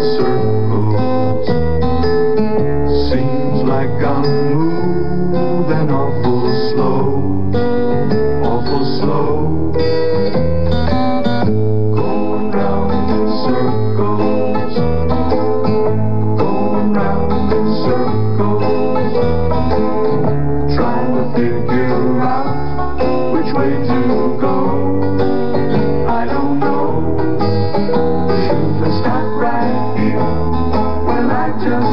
sir. Just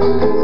In circles.